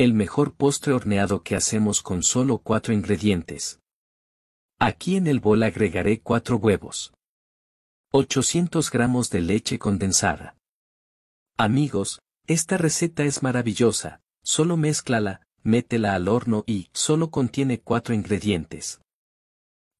El mejor postre horneado que hacemos con solo cuatro ingredientes. Aquí en el bol agregaré cuatro huevos. 800 gramos de leche condensada. Amigos, esta receta es maravillosa, solo mézclala, métela al horno y solo contiene cuatro ingredientes.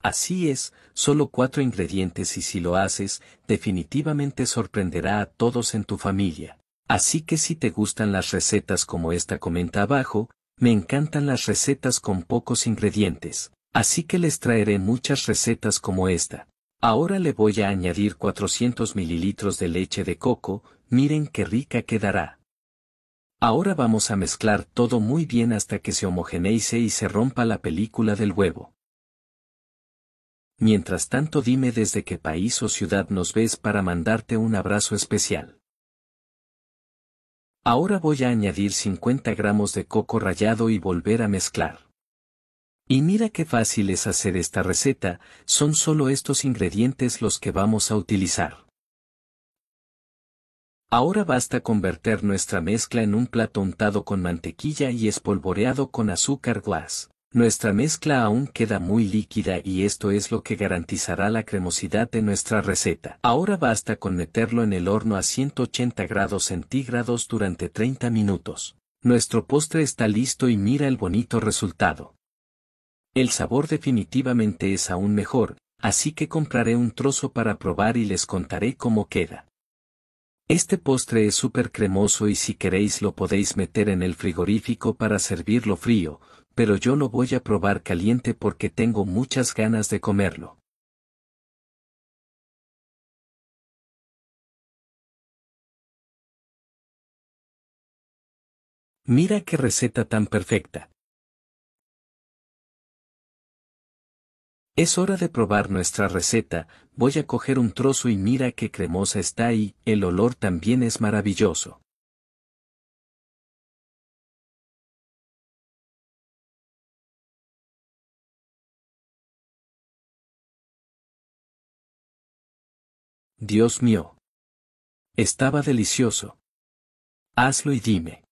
Así es, solo cuatro ingredientes y si lo haces, definitivamente sorprenderá a todos en tu familia. Así que si te gustan las recetas como esta comenta abajo, me encantan las recetas con pocos ingredientes, así que les traeré muchas recetas como esta. Ahora le voy a añadir 400 mililitros de leche de coco, miren qué rica quedará. Ahora vamos a mezclar todo muy bien hasta que se homogeneice y se rompa la película del huevo. Mientras tanto dime desde qué país o ciudad nos ves para mandarte un abrazo especial. Ahora voy a añadir 50 gramos de coco rallado y volver a mezclar. Y mira qué fácil es hacer esta receta, son solo estos ingredientes los que vamos a utilizar. Ahora basta convertir nuestra mezcla en un plato untado con mantequilla y espolvoreado con azúcar glass. Nuestra mezcla aún queda muy líquida y esto es lo que garantizará la cremosidad de nuestra receta. Ahora basta con meterlo en el horno a 180 grados centígrados durante 30 minutos. Nuestro postre está listo y mira el bonito resultado. El sabor definitivamente es aún mejor, así que compraré un trozo para probar y les contaré cómo queda. Este postre es súper cremoso y si queréis lo podéis meter en el frigorífico para servirlo frío, pero yo lo voy a probar caliente porque tengo muchas ganas de comerlo. Mira qué receta tan perfecta. Es hora de probar nuestra receta, voy a coger un trozo y mira qué cremosa está y el olor también es maravilloso. Dios mío. Estaba delicioso. Hazlo y dime.